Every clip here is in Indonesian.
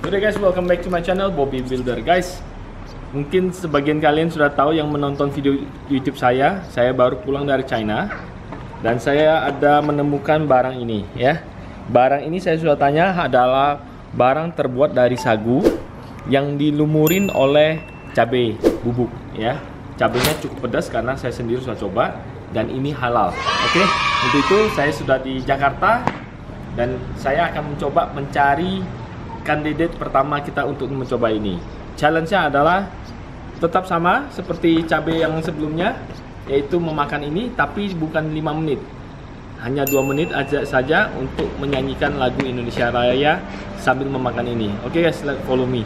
Oke guys, welcome back to my channel Bobby Builder guys. Mungkin sebagian kalian sudah tahu yang menonton video YouTube saya, saya baru pulang dari China dan saya ada menemukan barang ini ya. Barang ini saya sudah tanya adalah barang terbuat dari sagu yang dilumurin oleh cabai bubuk ya. Cabenya cukup pedas karena saya sendiri sudah coba dan ini halal. Oke, untuk itu saya sudah di Jakarta dan saya akan mencoba mencari kandidat pertama kita untuk mencoba ini. Challenge-nya adalah tetap sama seperti cabai yang sebelumnya, yaitu memakan ini tapi bukan 5 menit. Hanya dua menit aja saja untuk menyanyikan lagu Indonesia Raya sambil memakan ini. Oke guys, let's follow me.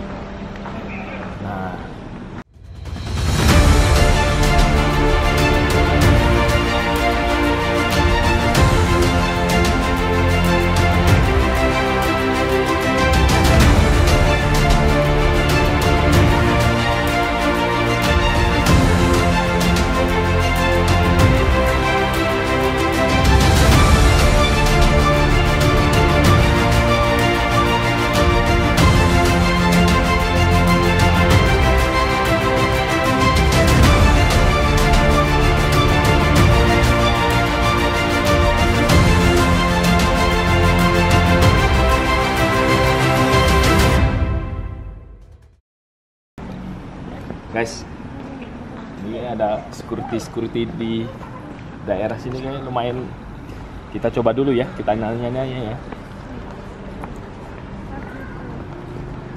Security di daerah sini kayaknya lumayan. Kita coba dulu ya kita nanya-nanya ya.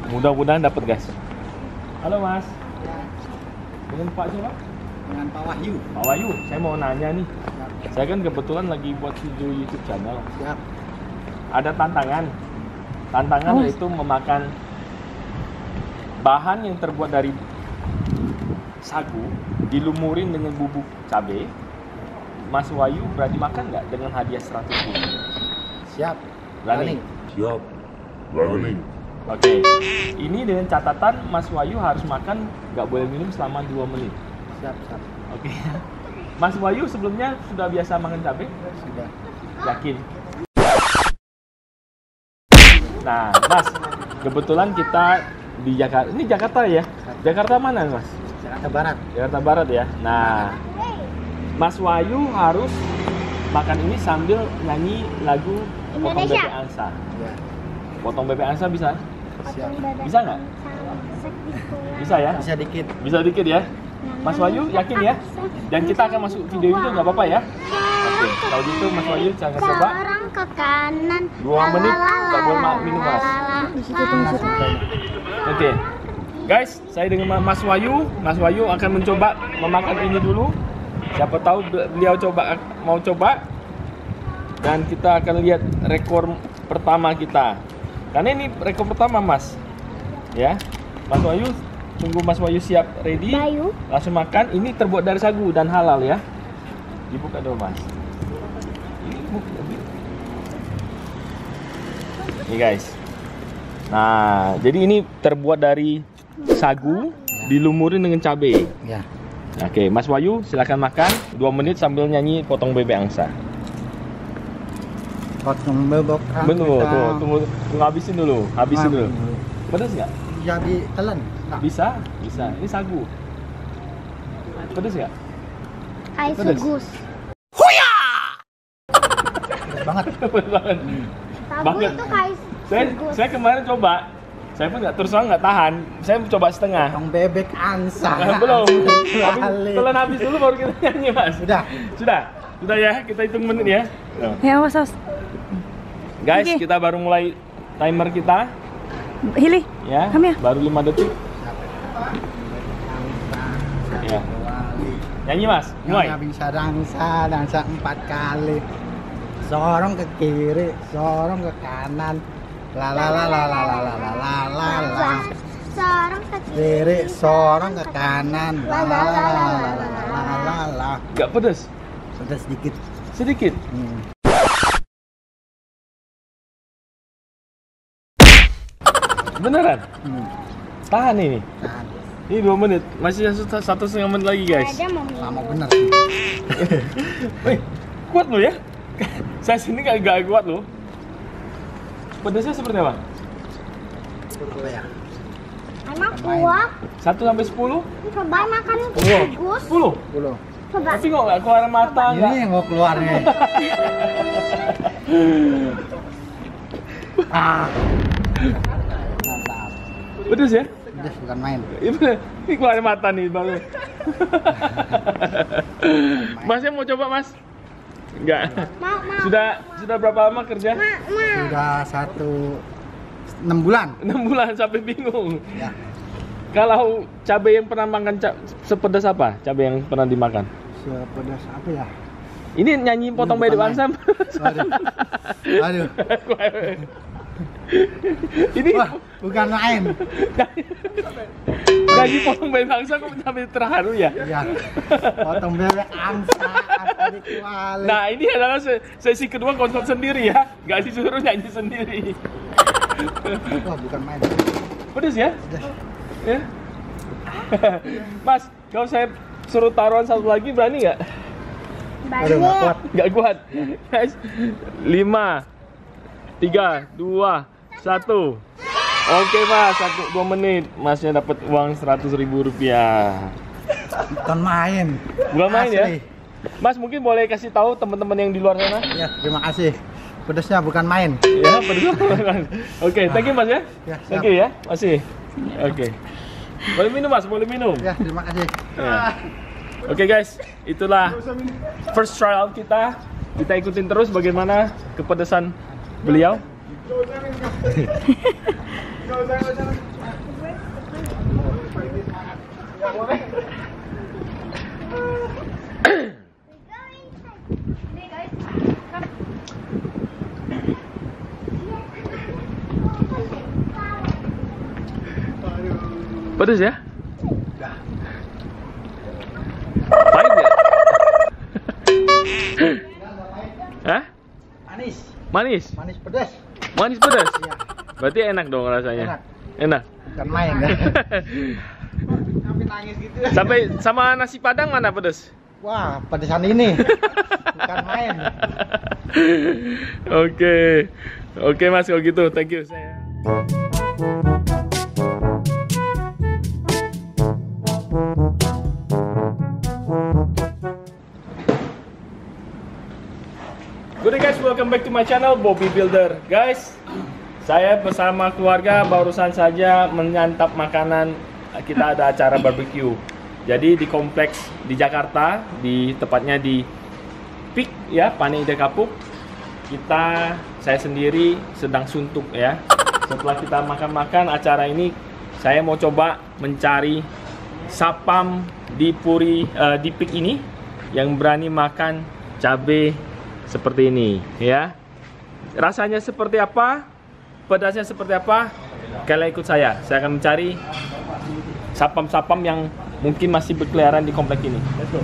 Mudah-mudahan dapat guys. Halo mas. Dengan pak siapa? Dengan Pak Wahyu. pak Wahyu saya mau nanya nih. Saya kan kebetulan lagi buat video YouTube channel. Siap. ada tantangan. Tantangan Oh. yaitu memakan bahan yang terbuat dari sagu dilumurin dengan bubuk cabai Mas Wayu berani makan nggak dengan hadiah 100 ribu? Siap. Berani? Siap. Berani. Oke. Ini dengan catatan Mas Wayu harus makan nggak boleh minum selama 2 menit. Siap, siap. Oke. Mas Wayu sebelumnya sudah biasa makan cabai? Sudah. Yakin? Nah, Mas, kebetulan kita di Jakarta. Ini Jakarta ya? Jakarta mana, Mas? Jakarta Barat. Jakarta Barat ya. Nah, Mas Wayu harus makan ini sambil nyanyi lagu Potong. Bebek Angsa. Ya. Potong Bebek Angsa bisa? Siap. Bisa nggak? Bisa ya? Bisa dikit. Bisa dikit ya? Mas Wayu yakin ya? Dan kita akan masuk video itu nggak apa-apa ya? Oke, kalau gitu Mas Wayu jangan coba. Ke kanan. Dua menit, nggak boleh minum, Mas. Oke. Guys, saya dengan Mas Wayu, Mas Wayu akan mencoba memakan ini dulu. Siapa tahu beliau coba mau coba dan kita akan lihat rekor pertama kita. Karena ini rekor pertama, Mas. Ya. Mas Wayu, tunggu Mas Wayu siap ready. Bayu. Langsung makan. Ini terbuat dari sagu dan halal ya. Dibuka dulu, Mas. Ini guys. Nah, jadi ini terbuat dari sagu dilumurin dengan cabai. Ya. Oke, Mas Wayu silakan makan 2 menit sambil nyanyi potong bebek angsa. Potong bebek kan Betul, kita tuh, tunggu, tunggu habisin dulu, habisin dulu. Pedas nggak? Jadi telan. Tak. Bisa, bisa. Ini sagu. Pedas nggak? Hai Pedas. sugus. Pedas banget. Pedas banget. Sagu Banget. itu kai Saya, saya kemarin coba, saya pun nggak terus terang nggak tahan. Saya coba setengah. Potong bebek angsa. Nah, belum. Telan habis dulu baru kita nyanyi, Mas. Sudah. Sudah. Sudah ya, kita hitung menit ya. Ya awas awas. Guys, Oke. kita baru mulai timer kita Hili. ya. Kami ya? Baru 5 detik. Ya. Nyanyi, Mas. Mulai. Bisa dansa, dansa empat kali. Sorong ke kiri, sorong ke kanan. La la la la la la la la la la la. Seorang kecil. Kiri, sorong ke kanan. La la la la la la la la. Gak pedes. Sudah sedikit. Sedikit. Hmm. Beneran. Hmm. Tahan ini. Nah, Ini 2 menit. Masih satu, satu setengah menit lagi, guys. Lama bener sih. Wih, kuat lo ya? Saya sini gak, gak kuat lo. Pedasnya seperti apa? Apa ya? Anak tua, 1 sampai 10? coba makan Sepuluh. bagus. 10. Puluh. Coba. Tapi kok nggak keluar mata Ini nggak? yang mau keluar nih. ah. Pedes ya? Pedas bukan main. Ini ini keluar mata nih baru. Masnya mau coba mas? Enggak. Mau, mau. Sudah sudah berapa lama kerja? Ma, ma. Sudah satu enam bulan. 6 bulan sampai bingung. Ya. Kalau cabai yang pernah makan ca- sepedas apa? Cabai yang pernah dimakan? Sepedas apa ya? Ini nyanyi potong beda main. Sam. Waduh. Waduh. Ini Wah, bukan main. nyanyi potong beda bangsa kok sampai terharu ya? Ya. Potong bebek angsa. Nah ini adalah se- sesi kedua konsol sendiri ya, nggak disuruh nyanyi sendiri. Wah, bukan main. Pedes ya? Pedas. Ya. Mas, kalau saya suruh taruhan satu lagi berani nggak? Aduh, nggak kuat. Nggak kuat. Guys, lima, tiga, dua, satu. Oke mas, satu dua menit, masnya dapat uang seratus ribu rupiah. Bukan main. Bukan main ya? Mas mungkin boleh kasih tahu teman-teman yang di luar sana? Ya, terima kasih. Pedasnya bukan main. Ya, pedes banget. Oke, thank you mas ya. Ya, Thank you ya, masih. Oke. Boleh minum mas, boleh minum. Ya, terima kasih. Ya. Oke guys, itulah first trial kita. Kita ikutin terus bagaimana kepedesan beliau. Pedes ya? Pahit ya? Hah? Manis. Manis? Manis pedas. Manis pedas? Iya, Berarti enak dong rasanya? Enak. Enak? bukan main. Ya. Sampai sama nasi padang mana pedas? Wah, pedesan ini. bukan main. Oke. Oke mas kalau gitu, thank you saya. Good day guys, welcome back to my channel Bobby Builder. Guys, saya bersama keluarga barusan saja menyantap makanan. Kita ada acara barbecue. Jadi di kompleks di Jakarta, di tepatnya di Pik ya, Pane Ida Kapuk. Kita saya sendiri sedang suntuk ya. Setelah kita makan-makan acara ini saya mau coba mencari sapam di Puri eh, di Pik ini yang berani makan cabai seperti ini ya. Rasanya seperti apa? Pedasnya seperti apa? Kalian ikut saya. Saya akan mencari sapam-sapam yang mungkin masih berkeliaran di komplek ini. Let's go.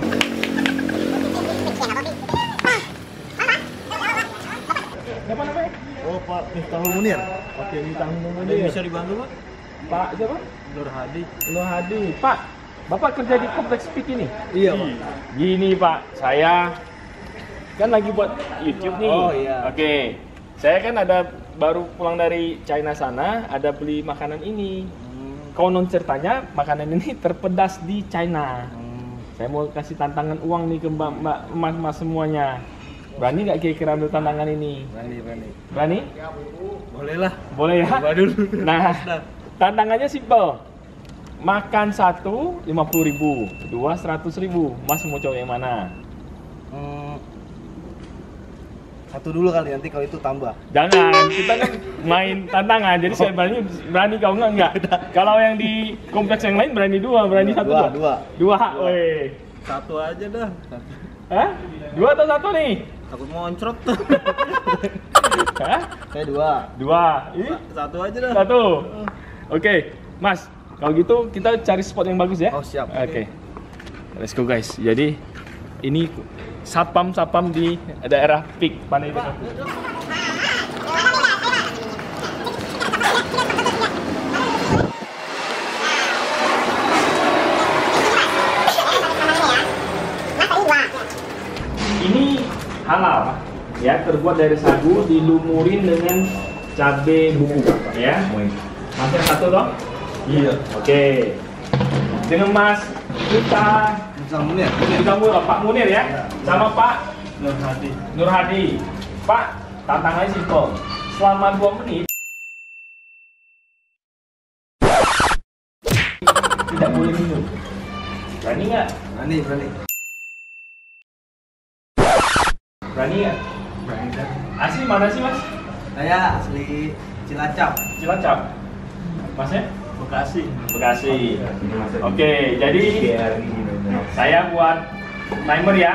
Siapa namanya? Oh Pak Miftahul Munir. Oke, Ada yang bisa dibantu Pak? Pak siapa? Nur Hadi. Nur Hadi. Pak, Bapak kerja di kompleks PIK ini? Iya Pak. Gini Pak, saya kan lagi buat YouTube nih. Oh, iya. Oke, saya kan ada baru pulang dari China sana, ada beli makanan ini. Konon ceritanya makanan ini terpedas di China. Saya mau kasih tantangan uang nih ke mbak mbak emas semuanya. Berani nggak kira-kira ambil tantangan ini? Berani berani. Berani? Boleh lah. Boleh ya? Coba dulu. Nah, tantangannya simpel. Makan satu lima puluh ribu, dua seratus ribu. Mas mau coba yang mana? Hmm, satu dulu kali nanti kalau itu tambah. Jangan, kita kan main tantangan. Jadi saya berani, berani kau enggak enggak. Kalau yang di kompleks yang lain berani dua, berani satu. Dua, Dua, dua. dua. weh. Satu aja dah. Hah? Dua atau satu nih? Takut moncrot tuh. Hah? Saya dua. Dua. Ih, Satu aja dah. satu. Oke, Mas. Kalau gitu kita cari spot yang bagus ya. Oh, siap. Oke. Let's go guys. Jadi ini sapam-sapam di daerah Pik Panai itu. Ini halal ya, terbuat dari sagu dilumurin dengan cabai bubuk ya. Mas yang satu toh? Iya. Oke. Dengan Mas kita Sama menit. kita mulai Pak Munir ya, sama Pak Nur Hadi. Nur Hadi. Pak, tantangannya simpel. Selama 2 menit tidak boleh minum. Berani nggak? Berani, berani. Berani nggak? Asli mana sih mas? Saya asli Cilacap. Cilacap. Masnya? Bekasi. Bekasi. Oke, jadi saya buat timer ya.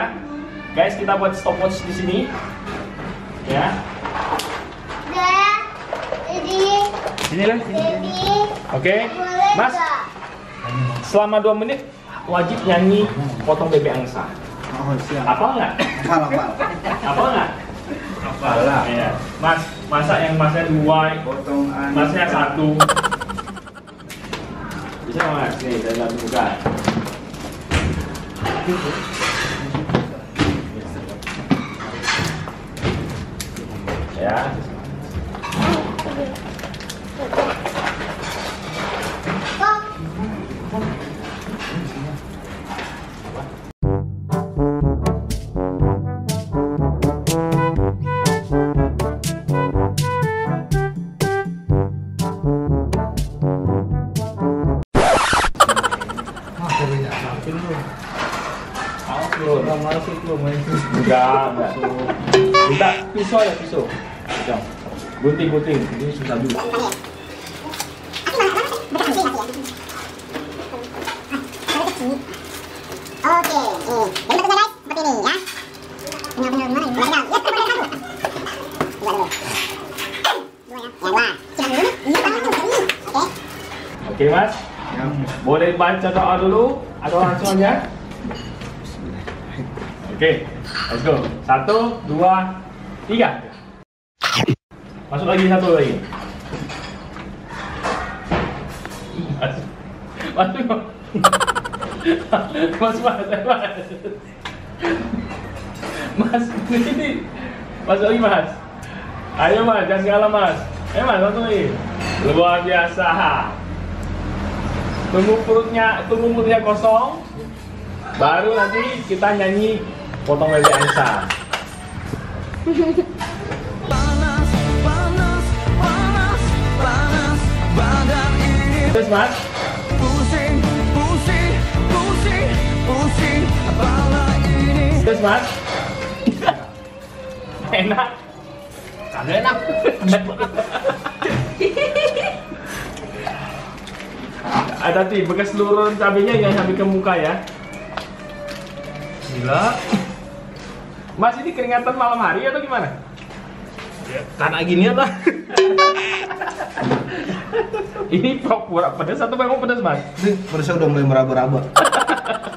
Guys, kita buat stopwatch di sini. Ya. Daddy, Sini lah. Oke. boleh Mas, selama 2 menit wajib nyanyi potong bebek angsa. Oh, siap. Apa nggak? Hafal. Apa nggak? Hafal. Iya. Mas, masa yang masnya dua, Potong masnya satu. Bisa nggak, mas? Nih, saya bantu buka. Ya. Kok Masuk Enggak. Minta pisau ya pisau. Pisau. Gunting, gunting. Ini susah juga. Oke. Oke. Oke, Mas. Boleh baca doa dulu atau langsung aja? Oke, let's go. Satu, dua, tiga. Masuk lagi satu lagi. Mas, masuk. Mas, mas, mas. Mas, ini. Masuk lagi, Mas. Ayo, Mas, jangan kalah, Mas. Ayo, Mas, satu lagi. Luar biasa. Tunggu perutnya, tunggu perutnya kosong. Baru nanti kita nyanyi potong bebek angsa. Panas, panas, panas, panas badan ini Terus mas, Pusing, pusing, pusing, pusing Kepala ini terus mas. Enak. Kagak enak. Ah, nanti bekas seluruh cabenya yang sampai ke muka ya. Gila. Mas ini keringatan malam hari atau gimana? Karena ginian lah. Ini pura pedas atau memang pedas mas? Ini perasaan udah mulai meraba-raba.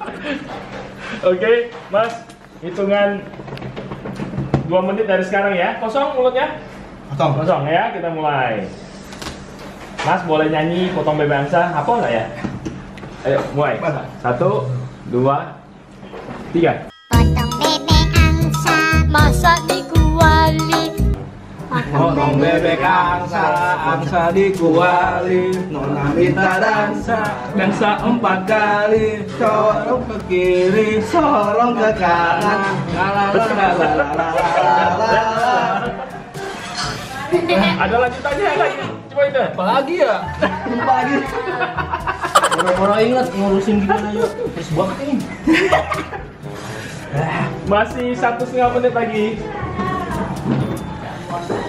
Oke, mas. Hitungan 2 menit dari sekarang ya. Kosong mulutnya? Potong. Kosong ya, kita mulai. Mas boleh nyanyi potong bebek angsa, apa nggak ya? Ayo, mulai. Satu, dua, tiga. Potong bebek angsa, masak di kuali. Potong bebek angsa, angsa dikuali Nona minta dansa, dansa empat kali Sorong ke kiri, sorong ke kanan. Ada lanjutannya lagi. Coba itu. Apalagi ya? Lupa lagi Orang-orang ingat ngurusin gimana yuk Terus banget ini Masih satu setengah menit lagi.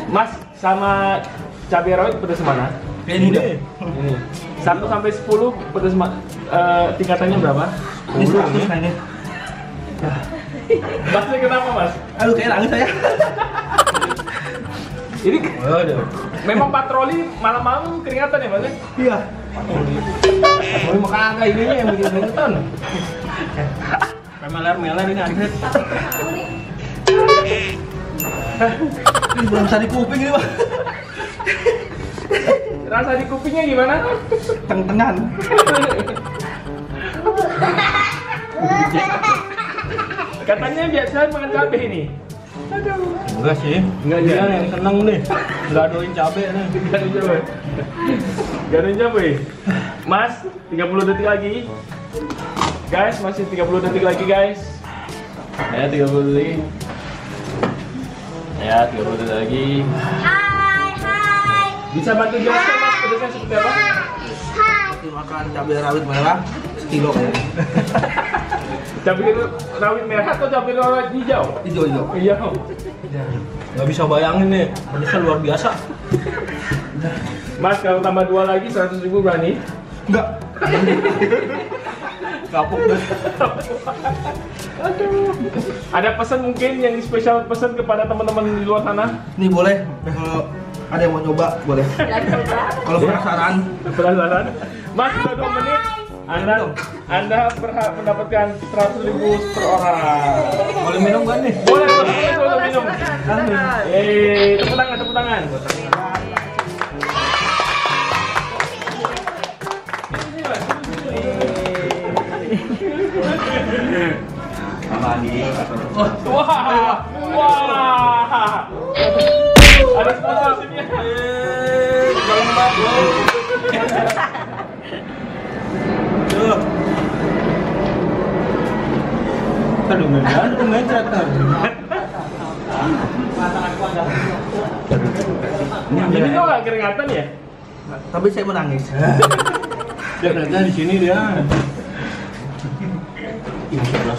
Mas sama cabai rawit pedas mana? Ini deh Ini. 1 sampai 10 pedas ma- eh, tingkatannya berapa? Ini seratus kayaknya Masnya kenapa, Mas? Aduh kayak nangis saya Ini Waduh memang patroli malam-malam keringatan ya, Mas? Iya Tapi mah kagak ini yang bikin keringetan Meler-meler ini anjir Ini belum di kuping ini pak Rasa di kupingnya gimana? Teng-tengan Katanya biasa makan cabai ini. Enggak sih. Enggak Dia ya? yang seneng nih. Gadoin cabe nih. Gak ada cabai. Gak ada cabai. Mas, 30 detik lagi. Guys, masih 30 detik lagi guys. Ya, 30 detik. Ya, 30 detik lagi. Hai, hai. Bisa bantu jelaskan mas pedasnya seperti apa? Hai. Makan cabai rawit merah sekilo kayaknya. Cabai rawit merah atau cabai rawit hijau? Hijau hijau. Hijau. Nggak bisa bayangin nih, pedasnya luar biasa. Mas, kalau tambah dua lagi 100 ribu berani? Enggak. Kapok deh. Ada pesan mungkin yang spesial pesan kepada teman-teman di luar sana? Nih boleh kalau ada yang mau nyoba boleh. Kalau penasaran Penasaran? Mas, sudah 2 menit. Anda, Anda berhak mendapatkan 100 ribu per orang. boleh minum kan nih? Boleh, boleh, boleh, boleh minum. Eh, tepuk tangan, tepuk tangan. Wah, wah. Ada sponsornya. Dalam banget. Tuh. Tuh mencret. Ini kok gak keringatan ya? Tapi saya menangis. Dia ternyata di sini dia. Sebelah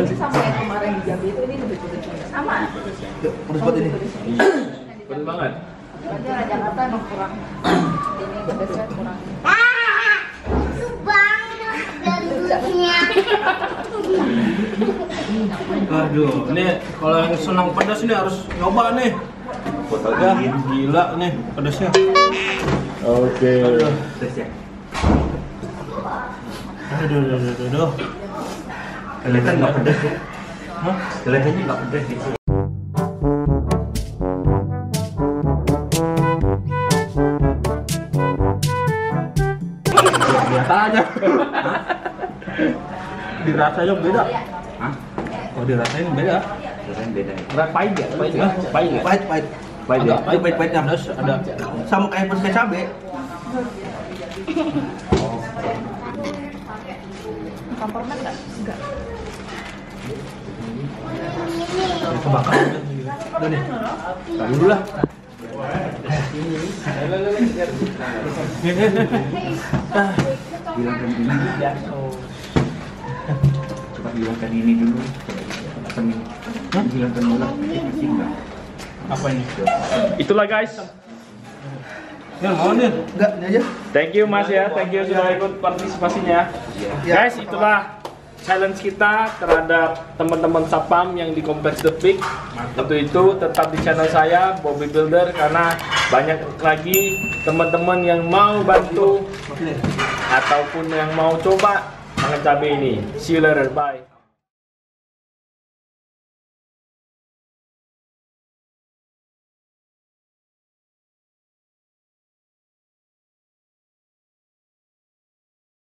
itu sama yang kemarin di Jambi itu ini lebih pedes sama Terus buat ini. Betul banget. Jakarta emang kurang ini pedesnya kurang Ah, subang gendutnya. Aduh, ini kalau yang senang pedas ini harus nyoba nih. Ya, gila nih pedasnya. Oke. Aduh. Aduh, aduh, aduh, aduh. Kelihatan nggak pedas ya? Hah? Kelihatannya nggak pedas ya? Biasa aja. Dirasanya beda. Oh, dirasain beda. Rasanya beda ya? Pahit ya? Pahit ya? Pahit ya? Pahit, pahit. Pahit ya? Pahit, pahit, pahitnya. Terus ada sama kayak pas kayak cabe. kampermen nggak enggak Ya, kebakar. Udah nih. Tahan dulu lah. Hilangkan ini. Coba hilangkan ini dulu. Apa ini? Itulah guys. Ya, mau nih. Enggak, ini aja. Thank you Mas ya, thank you sudah ikut partisipasinya. Ya. Guys, itulah challenge kita terhadap teman-teman Sapam yang di Kompleks The Peak. Untuk itu tetap di channel saya Bobby Builder karena banyak lagi teman-teman yang mau bantu ataupun yang mau coba makan cabai ini. See you later, bye.